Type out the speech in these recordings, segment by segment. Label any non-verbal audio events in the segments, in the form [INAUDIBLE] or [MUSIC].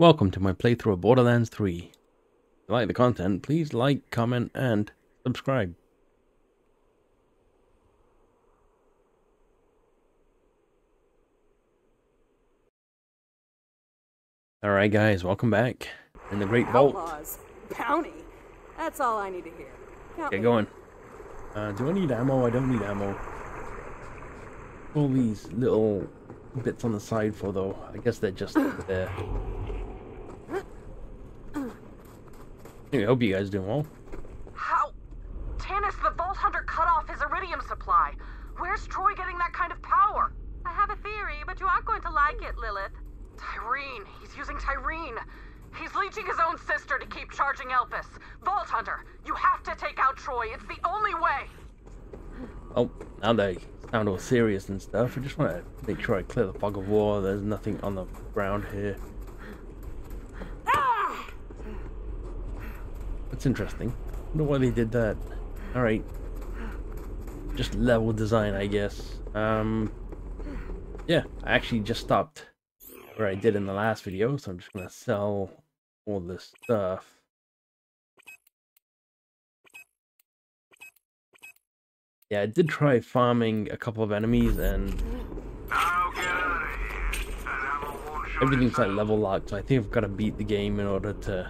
Welcome to my playthrough of Borderlands 3. If you like the content, please like, comment, and subscribe. Alright guys, welcome back. In the Great Vault. Outlaws. Bounty. That's all I need to hear. Count Get going. Uh, do I need ammo? I don't need ammo. All these little bits on the side for though. I guess they're just there. Anyway, hope you guys doing well. How? Tannis, the Vault Hunter cut off his eridium supply. Where's Troy getting that kind of power? I have a theory, but you aren't going to like it, Lilith. Tyreen. He's using Tyreen. He's leeching his own sister to keep charging Elpis. Vault Hunter, you have to take out Troy. It's the only way. Oh, now they sound all serious and stuff. I just want to make sure I clear the fog of war. There's nothing on the ground here. That's interesting. wonder why they did that. Alright. Just level design, I guess. Um, yeah, I actually just stopped where I did in the last video, so I'm just going to sell all this stuff. Yeah, I did try farming a couple of enemies and Now get out of here. That ammo won't show everything's like level locked, so I think I've got to beat the game in order to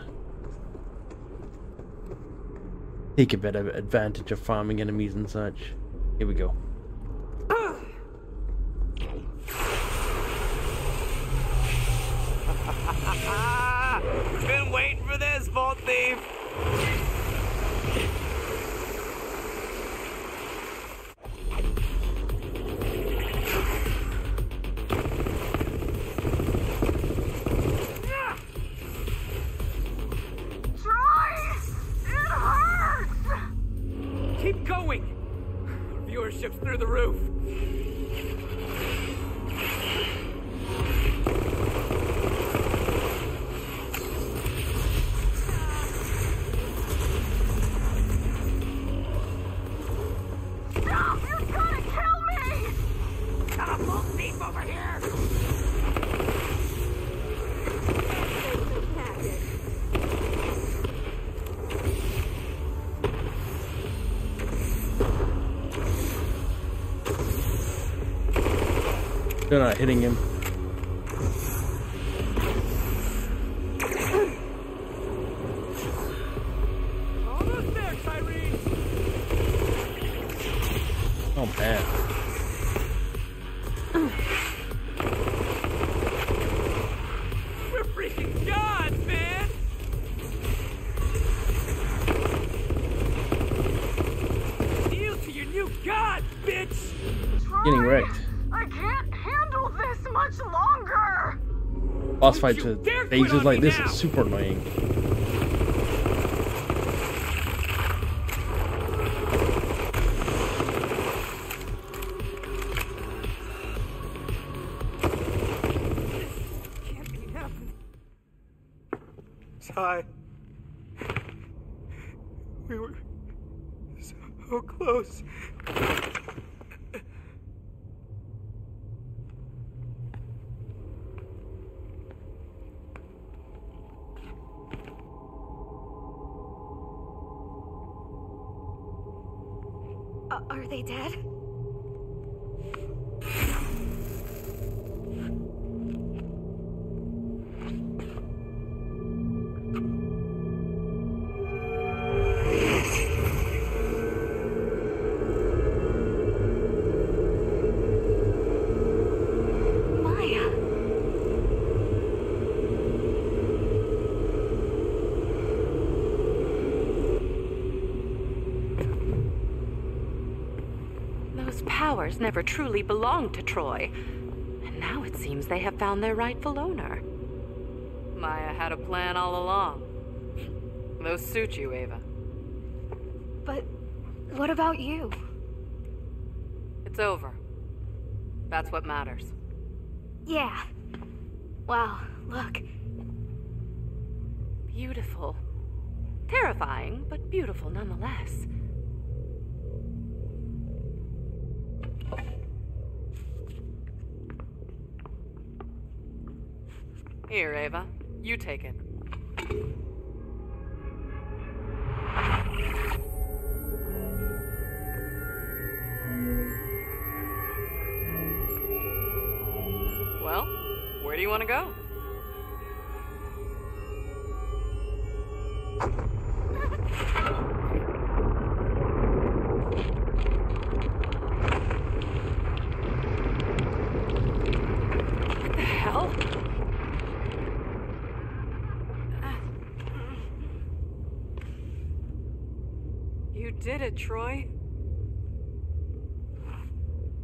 take a bit of advantage of farming enemies and such. Here we go. They're not hitting him. Oh man. We're freaking gods, man! Kneel to your new god, bitch! Getting wrecked. I can't handle much longer! Boss Don't fights you with dare quit phases on like this now. is super annoying. Powers never truly belonged to Troy. And now it seems they have found their rightful owner. Maya had a plan all along. Those suit you, Ava. But what about you? It's over. That's what matters. Yeah. Wow, look. Beautiful. Terrifying, but beautiful nonetheless. Here, Ava. You take it. Troy.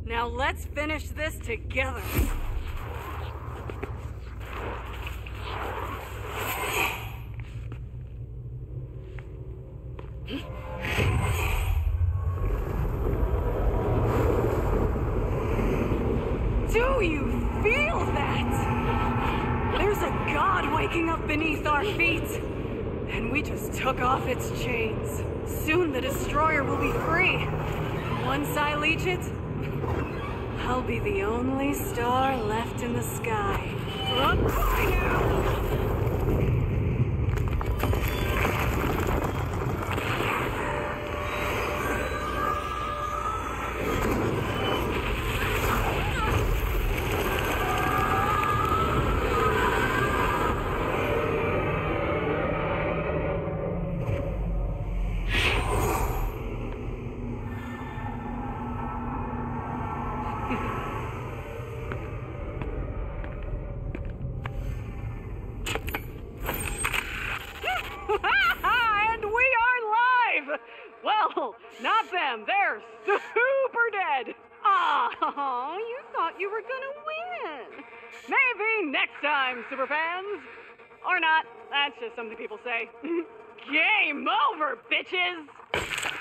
Now let's finish this together. Do you feel that? There's a god waking up beneath our feet. And we just took off its chains. Soon the destroyer will be free. Once I leech it, I'll be the only star left in the sky. Run by now! and we are live! Well, not them. They're super dead. Oh, you thought you were gonna win. Maybe next time, super fans. Or not. That's just something people say. [LAUGHS] Game over, bitches!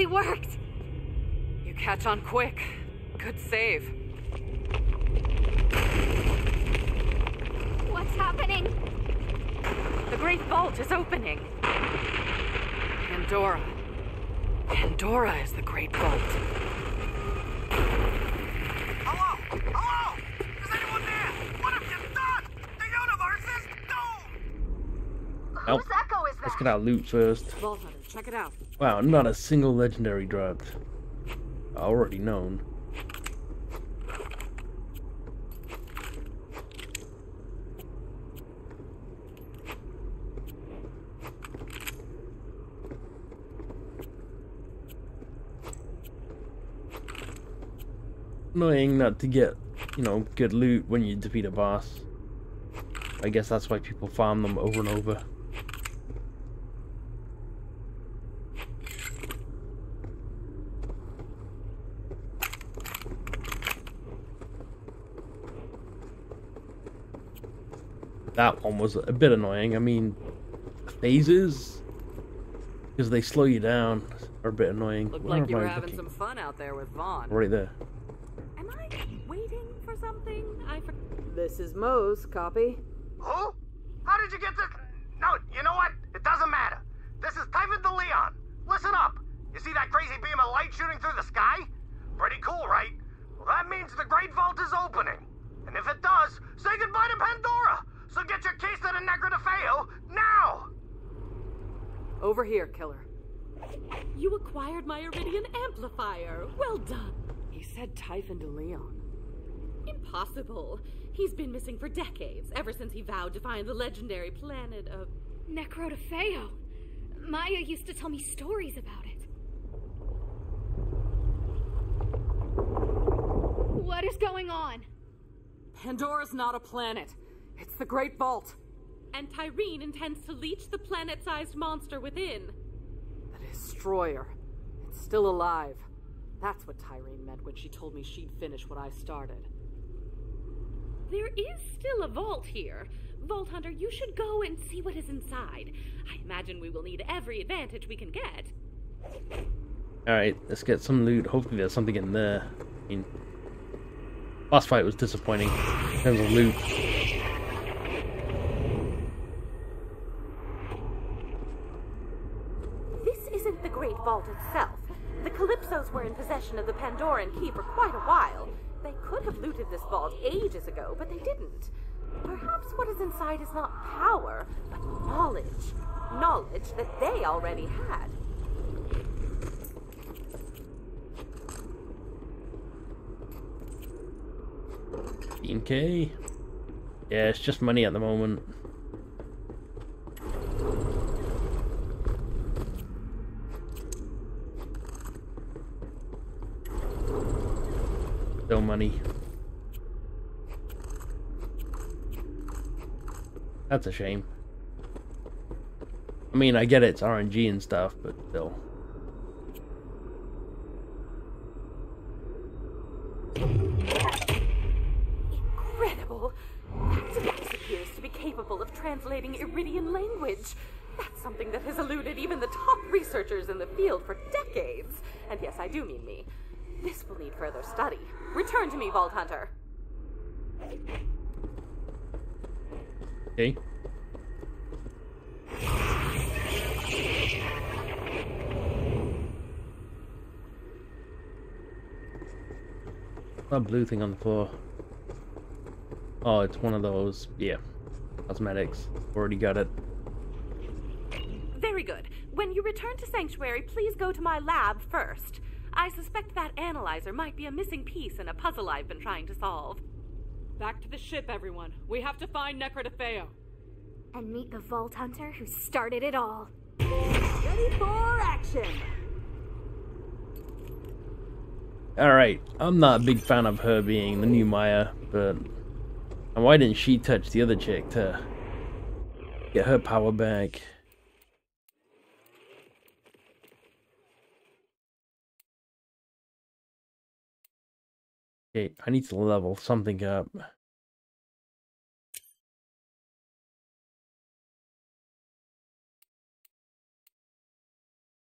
Actually worked. You catch on quick. Good save. What's happening? The Great Vault is opening. Pandora. Pandora is the Great Vault. Hello? Hello? Is anyone there? What have you done? The universe is doomed! Well, Whose echo is that? let's get our loot first. Vault Hunter, check it out. Wow, not a single legendary dropped. Already known. Annoying not to get, you know, good loot when you defeat a boss. I guess that's why people farm them over and over. That one was a bit annoying. I mean, phases, because they slow you down, are a bit annoying. Looked Where like you am were having looking? some fun out there with Vaughn. Right there. Am I waiting for something? I for- This is Moe's copy. Who? How did you get this? No, you know what? It doesn't matter. This is Typhon DeLeon. Listen up. You see that crazy beam of light shooting through the sky? Pretty cool, right? Well, that means the Great Vault is opening. And if it does, say goodbye to Pandora. So get your case to the Nekrotafeyo now! Over here, killer. You acquired my Eridian amplifier. Well done. He said Typhon DeLeon. Impossible. He's been missing for decades, ever since he vowed to find the legendary planet of. Nekrotafeyo. Maya used to tell me stories about it. What is going on? Pandora's not a planet. It's the Great Vault. And Tyreen intends to leech the planet sized monster within. The Destroyer. It's still alive. That's what Tyreen meant when she told me she'd finish what I started. There is still a vault here. Vault Hunter, you should go and see what is inside. I imagine we will need every advantage we can get. Alright, let's get some loot. Hopefully there's something in there. I mean, boss fight was disappointing in terms of loot. This isn't the Great Vault itself. The Calypsos were in possession of the Pandoran Key for quite a while. They could have looted this vault ages ago, but they didn't. Perhaps what is inside is not power, but knowledge. Knowledge that they already had. K. Yeah, it's just money at the moment. Still money. That's a shame. I mean, I get it, it's RNG and stuff, but still. Incredible! That device appears to be capable of translating Eridian language. That's something that has eluded even the top researchers in the field for decades. And yes, I do mean me. This will need further study. Return to me, Vault Hunter. Okay. That blue thing on the floor. Oh, it's one of those. Yeah. Cosmetics. Already got it. Very good. When you return to Sanctuary, please go to my lab first. I suspect that analyzer might be a missing piece in a puzzle I've been trying to solve. Back to the ship, everyone. We have to find Nekrotafeyo. And meet the Vault Hunter who started it all. Ready for action! Alright, I'm not a big fan of her being the new Maya, but and why didn't she touch the other chick to get her power back? Okay, I need to level something up.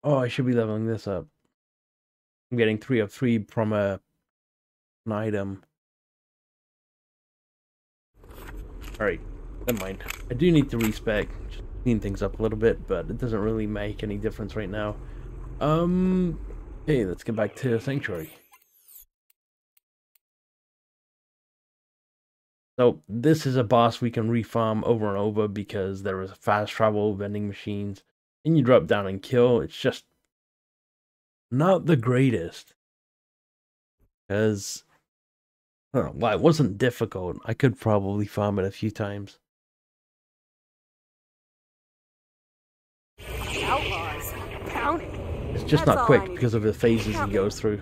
Oh, I should be leveling this up. I'm getting three of three from a an item. Alright, never mind. I do need to respec, just clean things up a little bit, but it doesn't really make any difference right now. Um, okay, let's get back to Sanctuary. So this is a boss we can refarm over and over because there is fast travel vending machines and you drop down and kill. It's just not the greatest. Because, I don't know, well, it wasn't difficult. I could probably farm it a few times. Outlaws. It's just That's not quick because of the phases he goes through.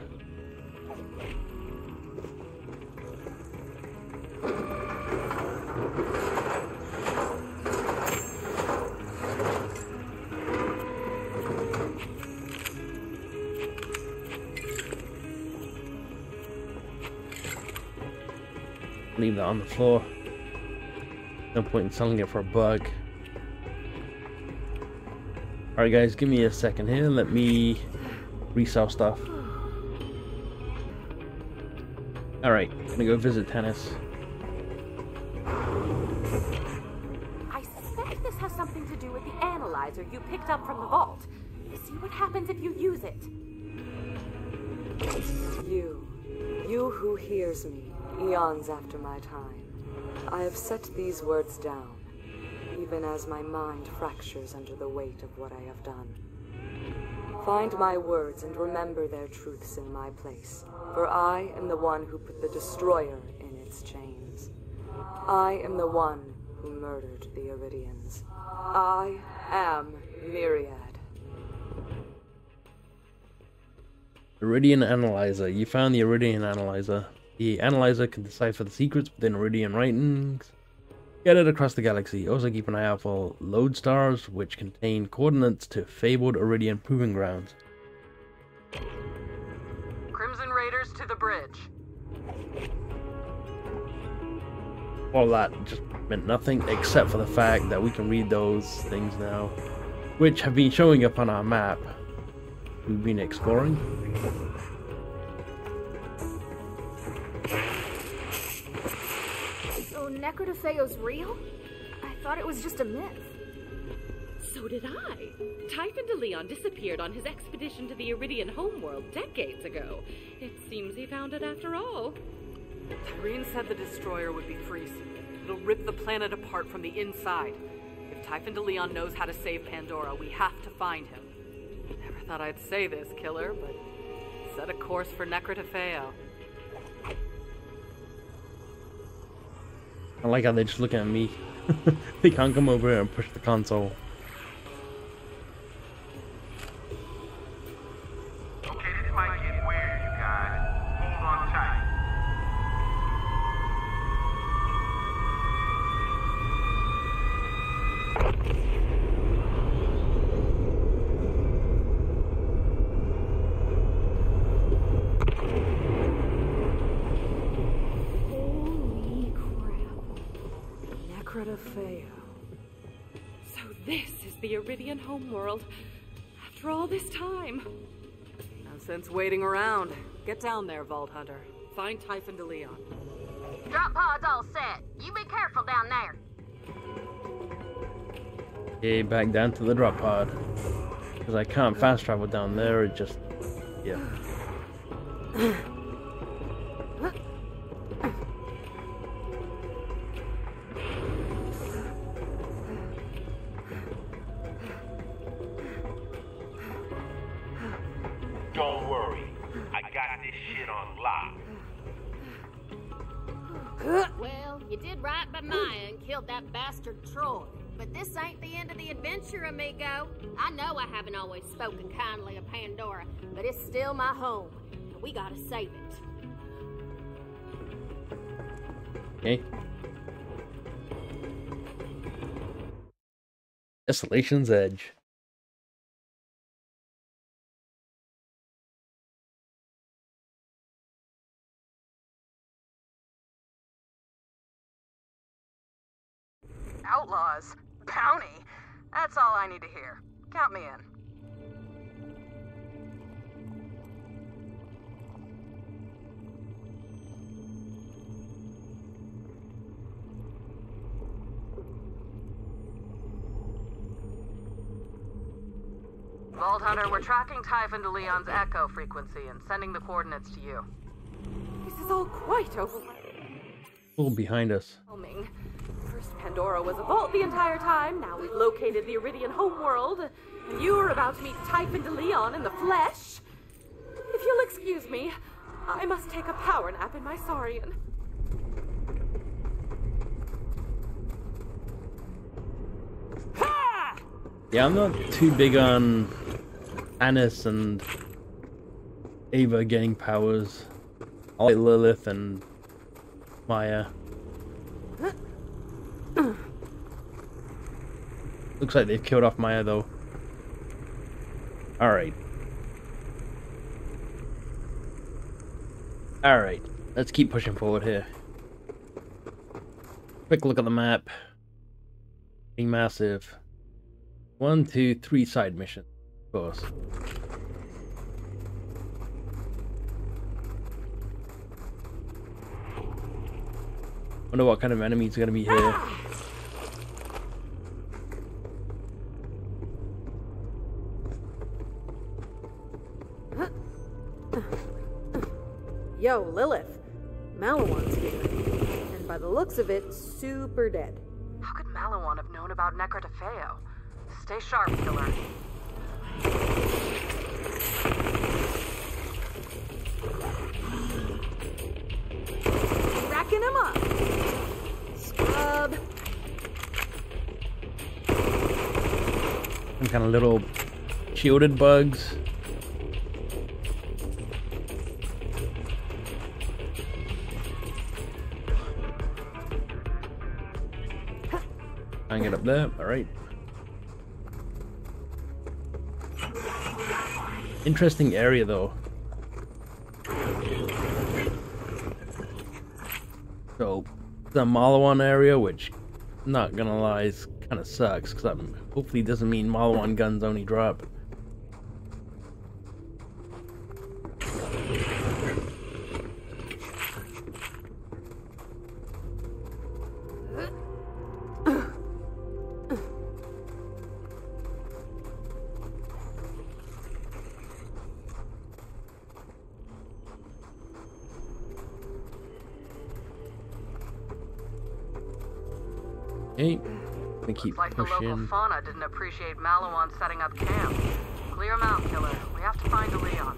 Leave that on the floor. No point in selling it for a bug. Alright guys, give me a second here. And let me resell stuff. Alright, gonna go visit Tannis. I suspect this has something to do with the analyzer you picked up from the vault. See what happens if you use it. You, you who hears me, eons after my time, I have set these words down, even as my mind fractures under the weight of what I have done. Find my words and remember their truths in my place, for I am the one who put the destroyer in its chains. I am the one who murdered the Eridians. I am Myriad. Eridian Analyzer. You found the Eridian Analyzer. The analyzer can decipher the secrets within Eridian writings. Get it across the galaxy. Also keep an eye out for lodestars, which contain coordinates to fabled Eridian proving grounds. Crimson Raiders to the bridge. All that just meant nothing except for the fact that we can read those things now, which have been showing up on our map. We've been exploring. So Nekrotafeyo's real? I thought it was just a myth. So did I. Typhon DeLeon disappeared on his expedition to the Eridian homeworld decades ago. It seems he found it after all. Tyreen said the destroyer would be free soon. It'll rip the planet apart from the inside. If Typhon DeLeon knows how to save Pandora, we have to find him. Never thought I'd say this, killer, but set a course for Nekrotafeyo. I like how they're just looking at me. [LAUGHS] they can't come over here and push the console. No sense waiting around. Get down there, Vault Hunter. Find Typhon DeLeon. Drop pod's all set. You be careful down there. Okay, back down to the drop pod. Because I can't fast travel down there, it just... Yeah. But this ain't the end of the adventure, amigo. I know I haven't always spoken kindly of Pandora, but it's still my home. And we gotta save it. Okay. Desolation's Edge. Outlaws? Bounty? That's all I need to hear. Count me in. Vault Hunter, we're tracking Typhon DeLeon's echo frequency and sending the coordinates to you. This is all quite overwhelming. A little behind us. First, Pandora was a vault the entire time. Now we've located the Eridian homeworld. And you are about to meet Typhon DeLeon in the flesh. If you'll excuse me, I must take a power nap in my Saurian. Yeah, I'm not too big on Anis and Ava getting powers. I like Lilith and Maya. Looks like they've killed off Maya though. Alright. Alright, let's keep pushing forward here. Quick look at the map. Being massive. One, two, three side missions, of course. Wonder what kind of enemies are gonna be here. Ah! Yo, Lilith. Maliwan's here. And by the looks of it, super dead. How could Maliwan have known about Nekrotafeyo? Stay sharp, killer. Rack Picking him up. Scrub. Some kind of little shielded bugs. There. All right. Interesting area though. So, the Maliwan area, which, not gonna lie, is kind of sucks because hopefully doesn't mean Maliwan guns only drop. Okay, gonna keep Looks like the local fauna didn't appreciate Maliwan setting up camp. Clear him out, killer. We have to find a Leon.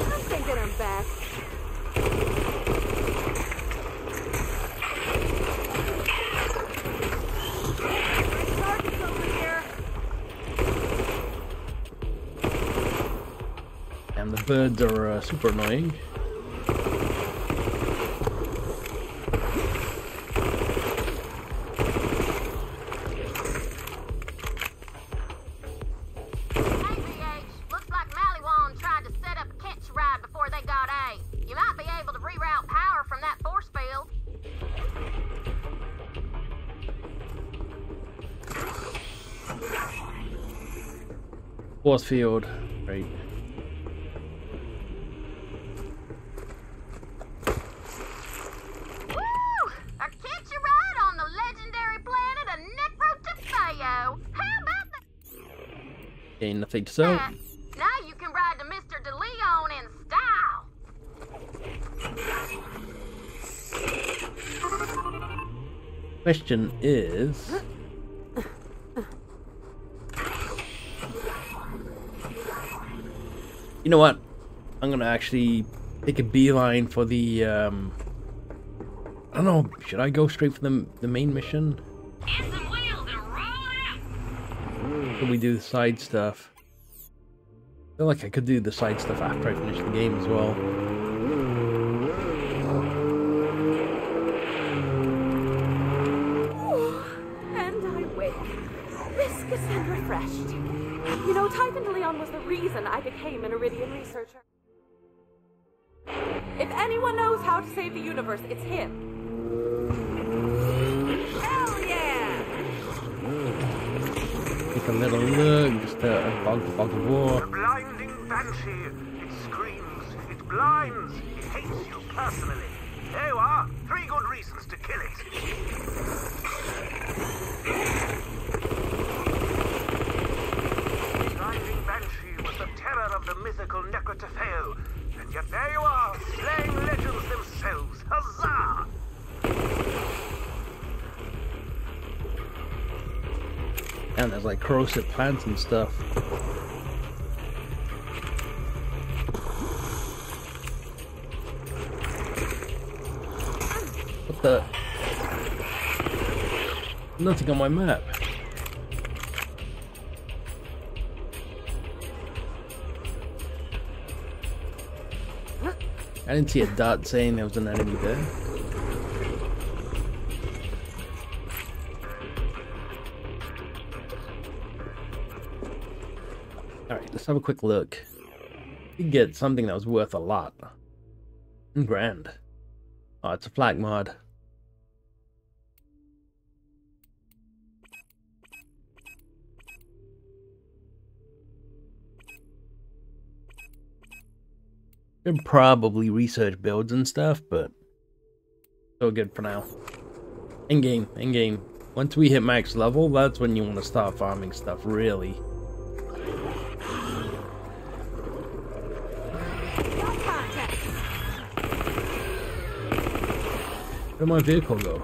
I'm thinking I'm back. Sergeant's over here. And the birds are uh, super annoying. ABH, looks Nothing to Now you can ride to Mr. DeLeon in style. Question is. You know what? I'm gonna actually take a beeline for the. Um, I don't know. Should I go straight for the the main mission? Can we do the side stuff? Feel like I could do the side stuff after I finish the game as well. Plants and stuff. What the? Nothing on my map. I didn't see a dot saying there was an enemy there. Let's have a quick look. Could get something that was worth a lot. Grand. Oh, it's a flag mod. Could probably research builds and stuff, but so good for now. In game, in game. Once we hit max level, that's when you want to start farming stuff, really. Where'd my vehicle go?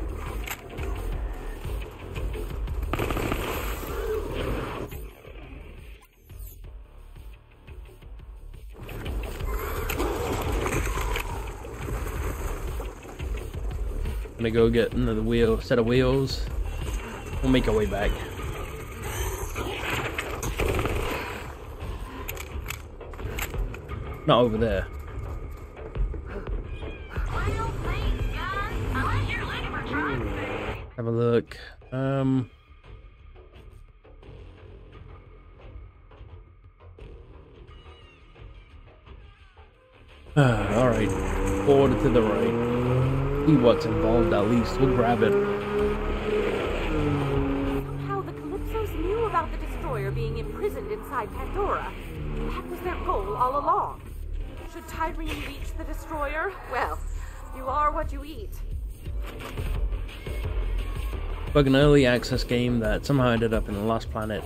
Gonna go get another wheel, set of wheels. We'll make our way back. Not over there. Have a look. Um. [SIGHS] Alright. Forward to the right. See what's involved at least. We'll grab it. Somehow the Calypsos knew about the destroyer being imprisoned inside Pandora. That was their goal all along. Should Tyreen reach the destroyer? Well, you are what you eat. Like an early access game that somehow ended up in the Lost Planet.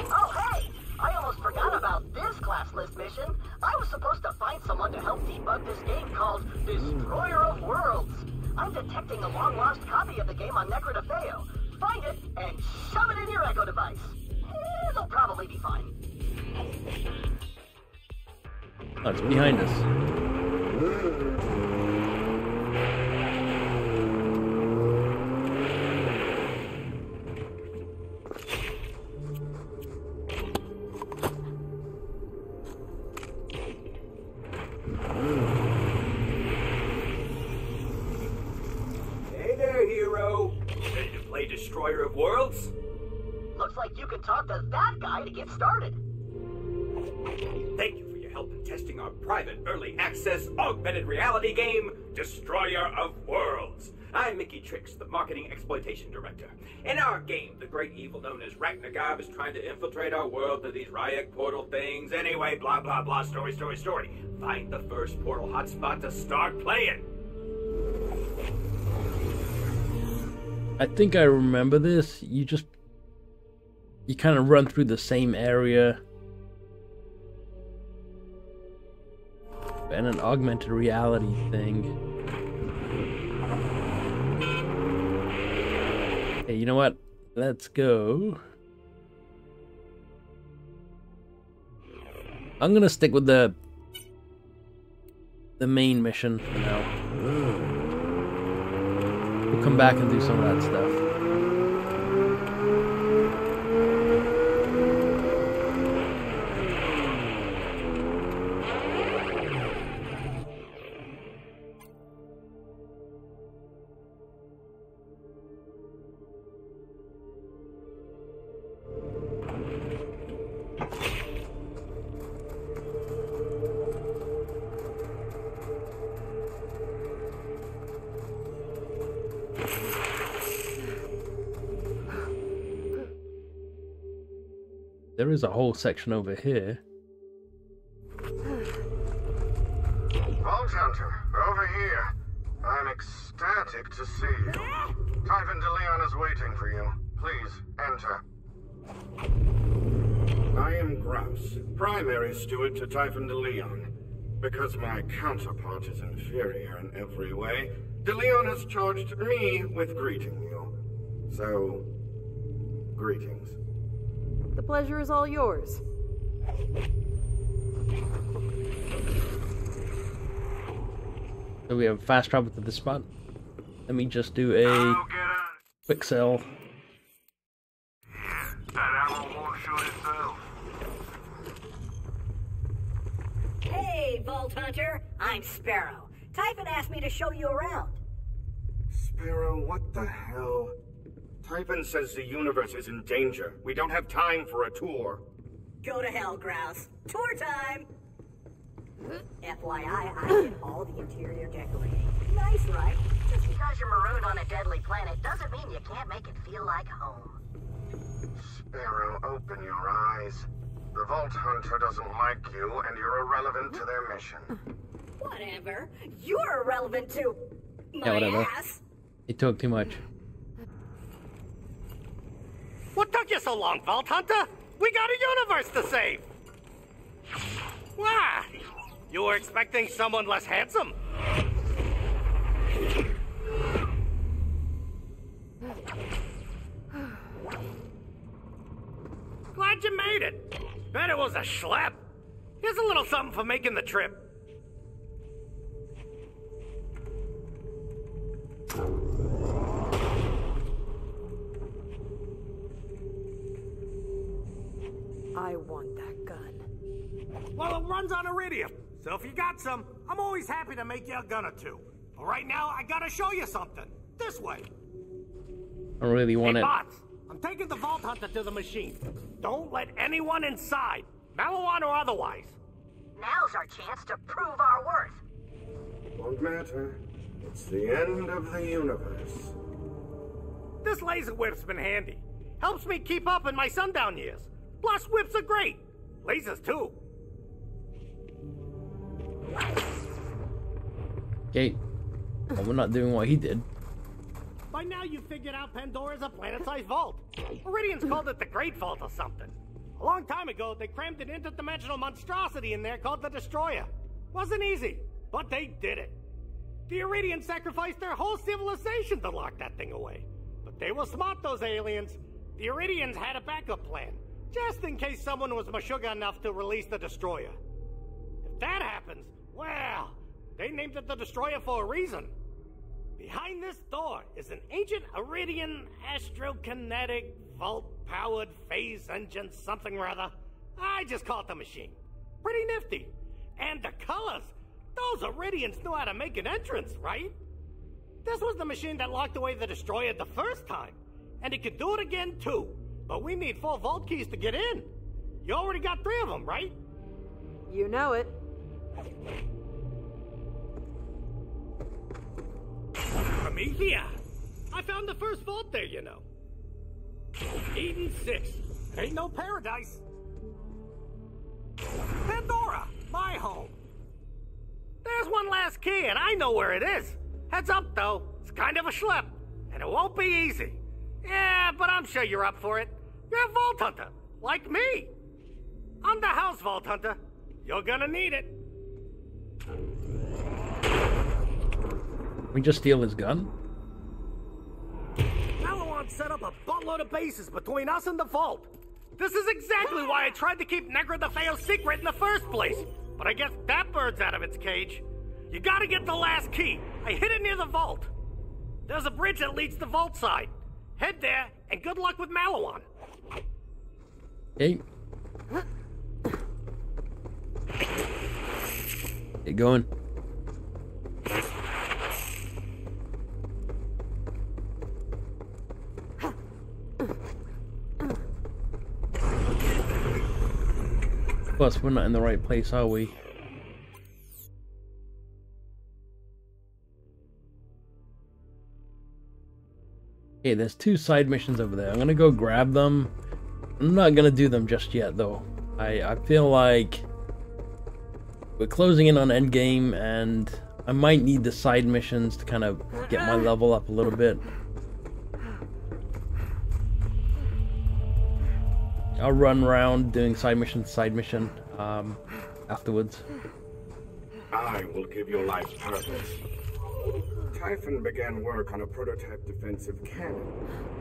Oh, hey! I almost forgot about this class list mission. I was supposed to find someone to help debug this game called Destroyer of Worlds. I'm detecting a long lost copy of the game on Nekrotafeyo. Find it and shove it in your Echo device. It'll probably be fine. Oh, it's behind us. Like you to that guy to get started. Thank you for your help in testing our private early access augmented reality game, Destroyer of Worlds. I'm Mickey Trix, the marketing exploitation director. In our game, the great evil known as Ragnagab is trying to infiltrate our world through these Ryak portal things. Anyway, blah blah blah, story, story, story. Find the first portal hotspot to start playing. I think I remember this. You just you kind of run through the same area. And an augmented reality thing. Hey, you know what? Let's go. I'm gonna stick with the the main mission for now. We'll come back and do some of that stuff. Section over here. Vault Hunter, over here. I'm ecstatic to see you. Typhon DeLeon is waiting for you. Please, enter. I am Grouse, primary steward to Typhon DeLeon. Because my counterpart is inferior in every way, DeLeon has charged me with greeting you. So, greetings. The pleasure is all yours. So we have fast travel to this spot. Let me just do a quick sell. That arrow won't shoot itself. Hey, Vault Hunter. I'm Sparrow. Typhon asked me to show you around. Sparrow, what the hell? Typhon says the universe is in danger. We don't have time for a tour. Go to hell, Grouse. Tour time! FYI, I did all the interior decorating. Nice, right? Just because you're marooned on a deadly planet doesn't mean you can't make it feel like home. Sparrow, open your eyes. The Vault Hunter doesn't like you, and you're irrelevant to their mission. Whatever. You're irrelevant to my Yeah, whatever. ass. It took too much. What took you so long, Vault Hunter? We got a universe to save! Why? You were expecting someone less handsome? Glad you made it. Bet it was a schlep. Here's a little something for making the trip. I want that gun. Well, it runs on eridium, so if you got some, I'm always happy to make you a gun or two. But right now, I gotta show you something. This way. I don't really want hey, it. bots, I'm taking the Vault Hunter to the machine. Don't let anyone inside, Maliwan or otherwise. Now's our chance to prove our worth. Won't matter. It's the end of the universe. This laser whip's been handy. Helps me keep up in my sundown years. Plus, whips are great. Lasers, too. Okay. Well, we're not doing what he did. By now, you figured out Pandora's a planet-sized vault. Eridians called it the Great Vault or something. A long time ago, they crammed an interdimensional monstrosity in there called the Destroyer. Wasn't easy, but they did it. The Eridians sacrificed their whole civilization to lock that thing away. But they were smart, those aliens. The Eridians had a backup plan, just in case someone was mashuga enough to release the Destroyer. If that happens, well, they named it the Destroyer for a reason. Behind this door is an ancient Eridian astrokinetic vault-powered phase engine something or other. I just call it the machine. Pretty nifty. And the colors. Those Eridians knew how to make an entrance, right? This was the machine that locked away the Destroyer the first time. And it could do it again, too. But we need four vault keys to get in. You already got three of them, right? You know it. Promethea! I found the first vault there, you know. Eden 6. Ain't no paradise. Pandora! My home. There's one last key, and I know where it is. Heads up, though. It's kind of a schlep, and it won't be easy. Yeah, but I'm sure you're up for it. You're a Vault Hunter, like me. I'm the House Vault Hunter. You're gonna need it. We just steal his gun? Maliwan set up a buttload of bases between us and the vault. This is exactly why I tried to keep Nekrotafeyo secret in the first place. But I guess that bird's out of its cage. You gotta get the last key. I hid it near the vault. There's a bridge that leads to the vault side. Head there, and good luck with Maliwan. Okay. Get going. Plus, we're not in the right place, are we? Okay, there's two side missions over there. I'm gonna go grab them. I'm not gonna do them just yet, though. I, I feel like we're closing in on endgame, and I might need the side missions to kind of get my level up a little bit. I'll run around doing side mission side mission um, afterwards. I will give your life purpose. Typhon began work on a prototype defensive cannon.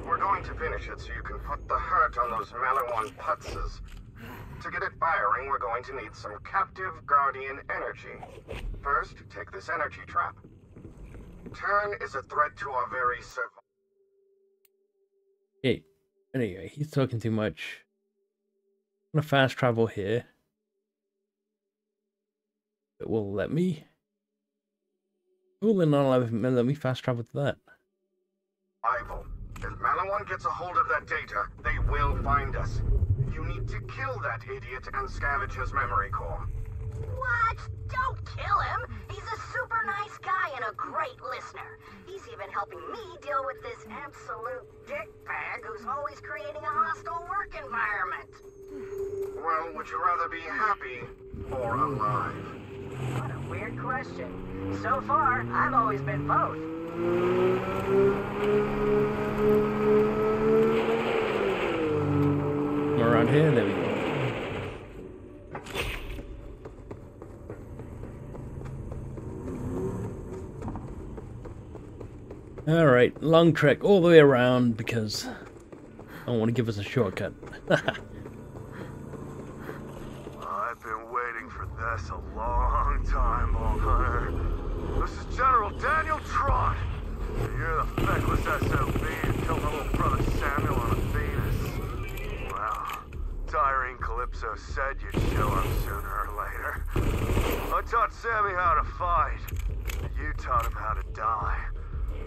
We're going to finish it so you can put the hurt on those Maliwan putzes. To get it firing, we're going to need some captive Guardian energy. First, take this energy trap. Turn is a threat to our very survival. Hey, anyway, he's talking too much. I'm gonna fast travel here. It will let me. Cool, then not let me, let me fast travel to that. Survival. If Maliwan gets a hold of that data, they will find us. You need to kill that idiot and scavenge his memory core. What? Don't kill him! He's a super nice guy and a great listener. He's even helping me deal with this absolute dickbag who's always creating a hostile work environment. Well, would you rather be happy or alive? What a weird question. So far, I've always been both. Around here, there we go. Alright, long trek all the way around because I don't want to give us a shortcut. [LAUGHS] I've been this a long time, Vault Hunter. This is General Daniel Traunt. You're the feckless SOB who killed my little brother Samuel on Venus. Wow, Tyreen Calypso said you'd show up sooner or later. I taught Sammy how to fight. You taught him how to die.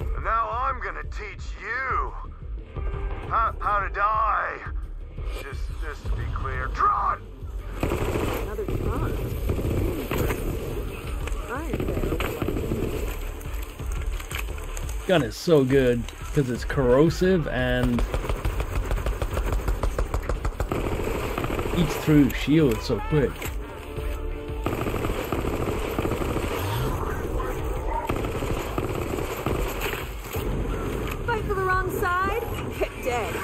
And now I'm gonna teach you how, how to die. Just, just to be clear. Tron! Gun is so good because it's corrosive and eats through shields so quick. Fight for the wrong side? Get dead.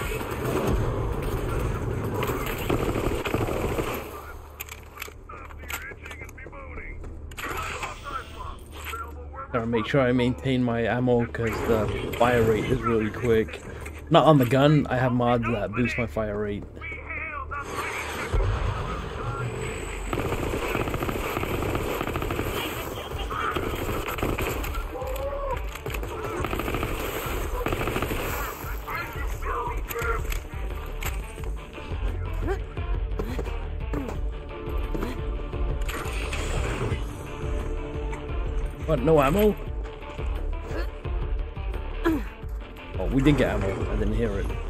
Gotta make sure I maintain my ammo because the fire rate is really quick. Not on the gun, I have mods that boost my fire rate. What, no ammo? We didn't get ammo. I didn't hear it.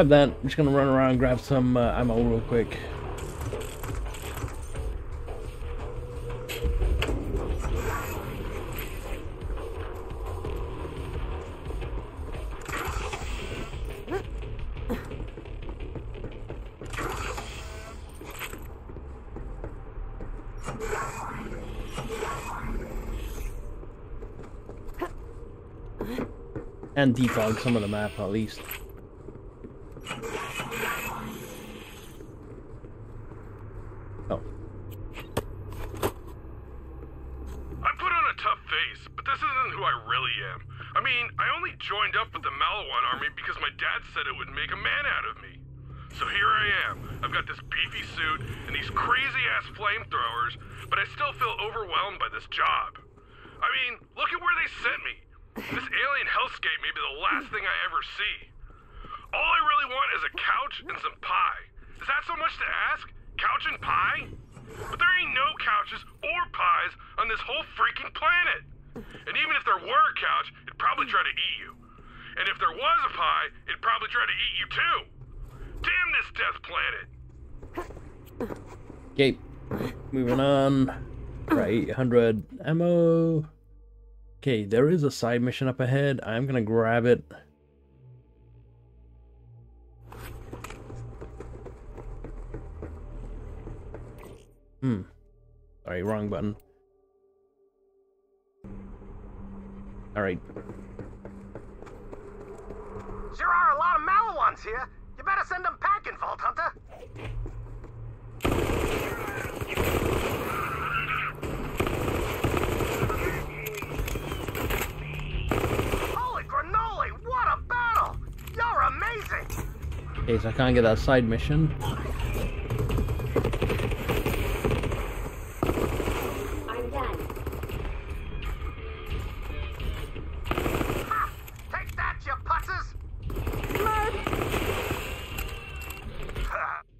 Grab that. I'm just gonna run around grab some uh, ammo real quick. And defog some of the map at least. Oh. I put on a tough face, but this isn't who I really am. I mean, I only joined up with the Maliwan army because my dad said it would make a man out of me. So here I am. I've got this beefy suit and these crazy ass flamethrowers, but I still feel overwhelmed by this job. I mean, look at where they sent me. This alien hellscape may be the last thing I ever see. All I really want is a couch and some pie. Is that so much to ask? Couch and pie? But there ain't no couches or pies on this whole freaking planet. And even if there were a couch, it'd probably try to eat you. And if there was a pie, it'd probably try to eat you too. Damn this death planet. Okay. Moving on. Right, 800 ammo. Okay, there is a side mission up ahead. I'm gonna grab it. Hmm. Sorry, wrong button. Alright. There are a lot of Maliwans here. You better send them packing, Vault Hunter. Holy grannoli, what a battle! You're amazing! Okay, so I can't get that side mission.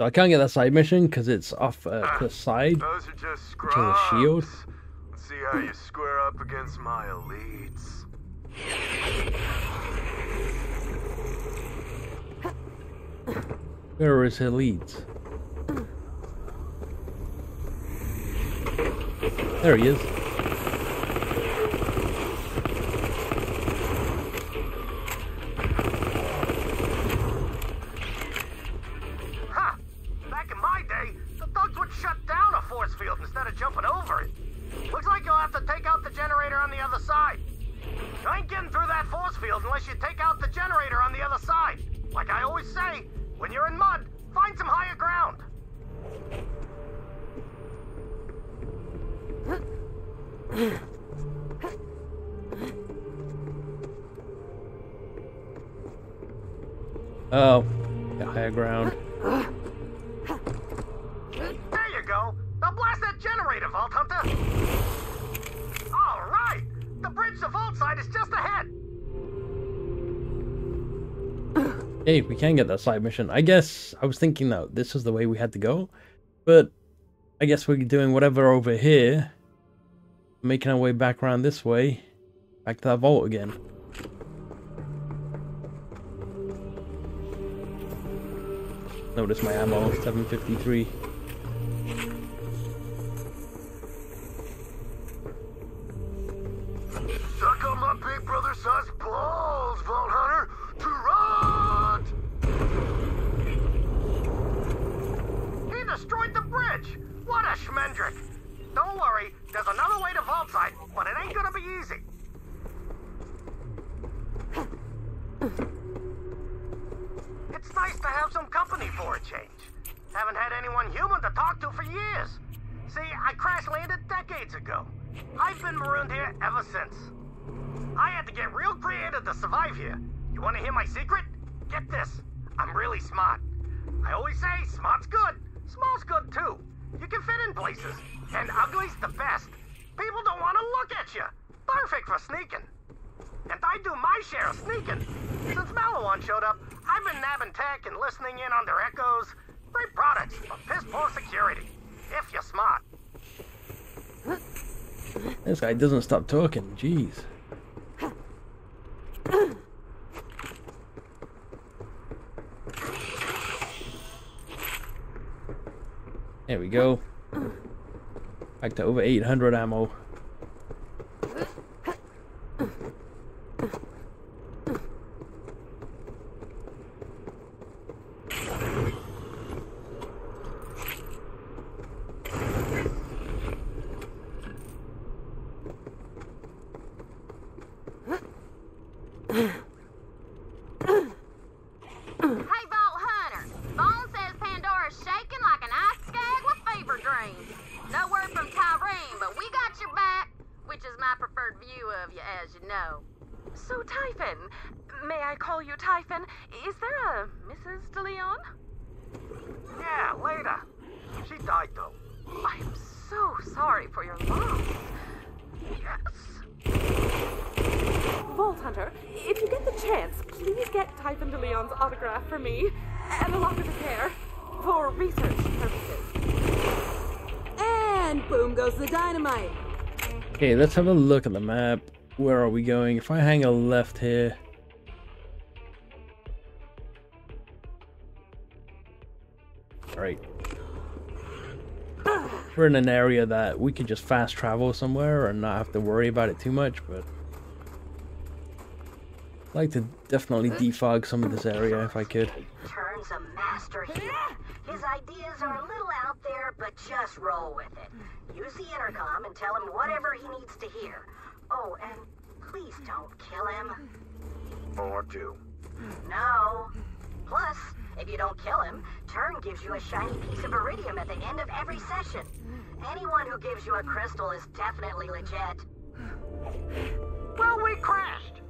So I can't get that side mission because it's off uh, to the side. Those are just To the shield. Let's see how you square up against my elites. Where is it leads? There he is. Can get that side mission. I guess I was thinking that this was the way we had to go, but I guess we're doing whatever over here, making our way back around this way, back to that vault again. Notice my ammo, 753. This guy doesn't stop talking, jeez. There we go. Back to over 800 ammo. Hey, Vault Hunter. Bone says Pandora's shaking like an ice skag with fever dreams. No word from Tyreen, but we got your back, which is my preferred view of you, as you know. So, Typhon, may I call you Typhon? Is there a Mrs. DeLeon? Yeah, later. She died though. I'm so sorry for your loss. Yes. Vault Hunter, if you get the chance, please get Typhon DeLeon's autograph for me and a lock of his hair for research purposes. And boom goes the dynamite. Okay, let's have a look at the map. Where are we going? If I hang a left here. Alright. We're in an area that we could just fast travel somewhere and not have to worry about it too much, but... I'd like to definitely defog some of this area if I could. Turn's a master human. His ideas are a little out there, but just roll with it. Use the intercom and tell him whatever he needs to hear. Oh, and please don't kill him. Or do. No. Plus, if you don't kill him, Turn gives you a shiny piece of eridium at the end of every session. Anyone who gives you a crystal is definitely legit. Well, we crashed.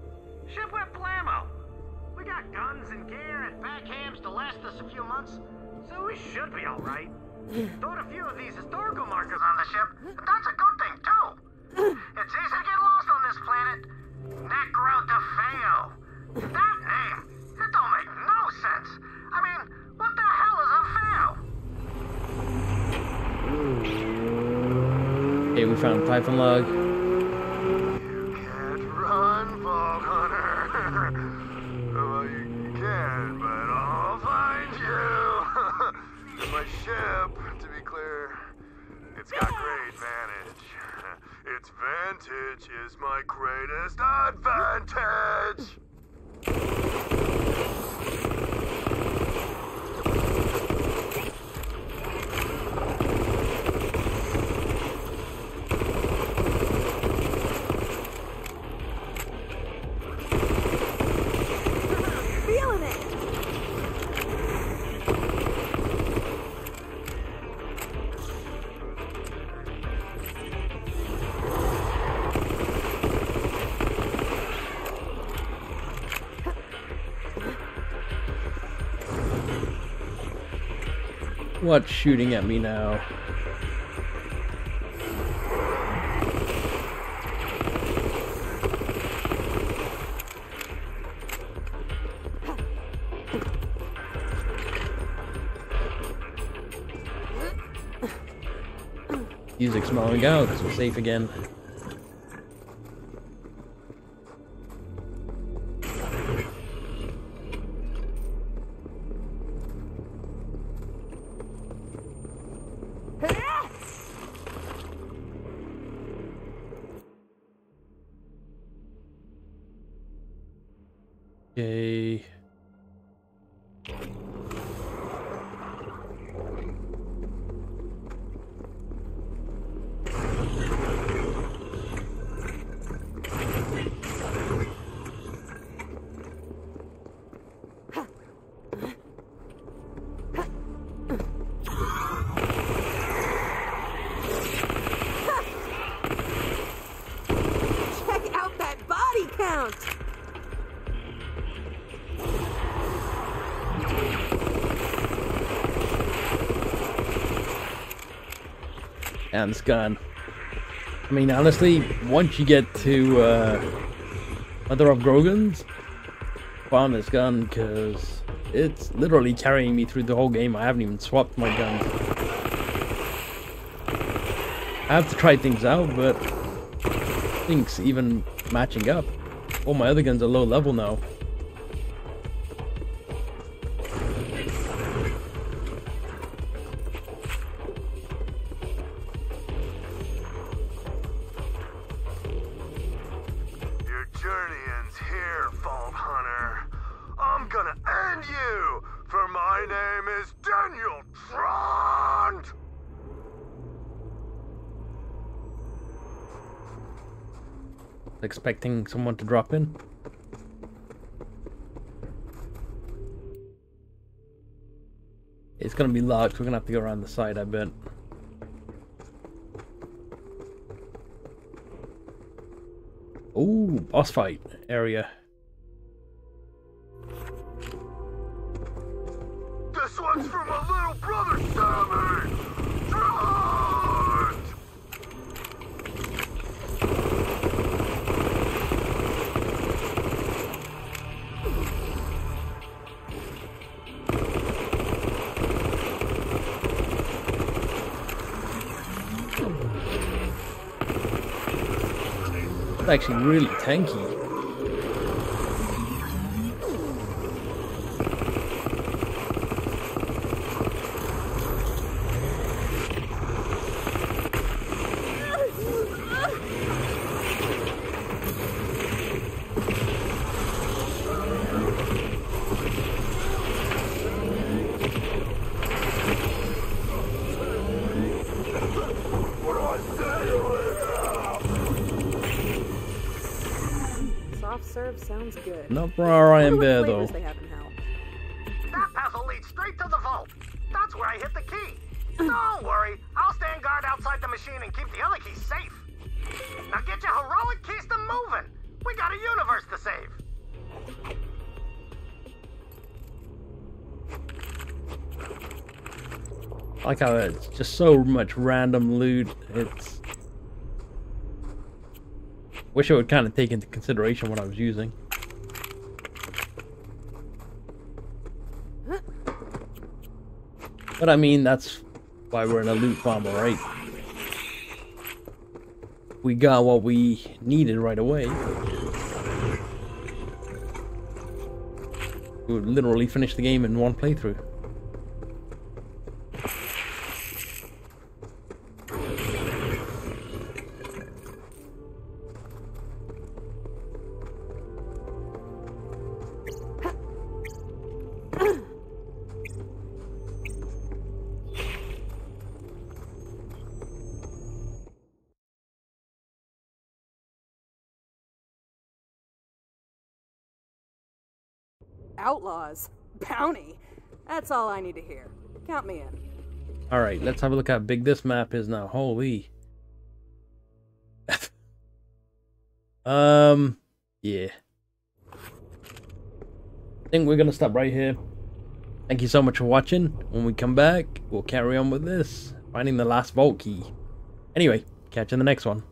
Ship went blammo. We got guns and gear and backhams to last us a few months, so we should be all right. Stored a few of these historical markers on the ship, but that's a good thing too. It's easy to get lost on this planet. Necro de Feo. That name, it don't make no sense. I mean, what the hell is a Feo? Okay, we found Typhon log. Its vantage is my greatest advantage! What's shooting at me now? Music's smelling out, so we're safe again. Gone. I mean, honestly, once you get to uh, Mother of Grogans, bomb is gone because it's literally carrying me through the whole game. I haven't even swapped my guns. I have to try things out, but things even matching up. All my other guns are low level now. Gonna end you, for my name is Daniel Traunt! Expecting someone to drop in. It's gonna be locked. We're gonna have to go around the side, I bet. Ooh, boss fight area. Actually really tanky. Not for our I am Wonder there though. they have in hell. That path will lead straight to the vault. That's where I hit the key. [CLEARS THROAT] Don't worry, I'll stand guard outside the machine and keep the other keys safe. Now get your heroic keys to moving. We got a universe to save. I like how it's just so much random loot. It's. Wish I would kind of take into consideration what I was using. But I mean, that's why we're in a loot farm, right? We got what we needed right away. We would literally finish the game in one playthrough. Outlaws. Bounty. That's all I need to hear. Count me in. Alright, let's have a look how big this map is now. Holy. [LAUGHS] um, yeah. I think we're going to stop right here. Thank you so much for watching. When we come back, we'll carry on with this. Finding the last vault key. Anyway, catch you in the next one.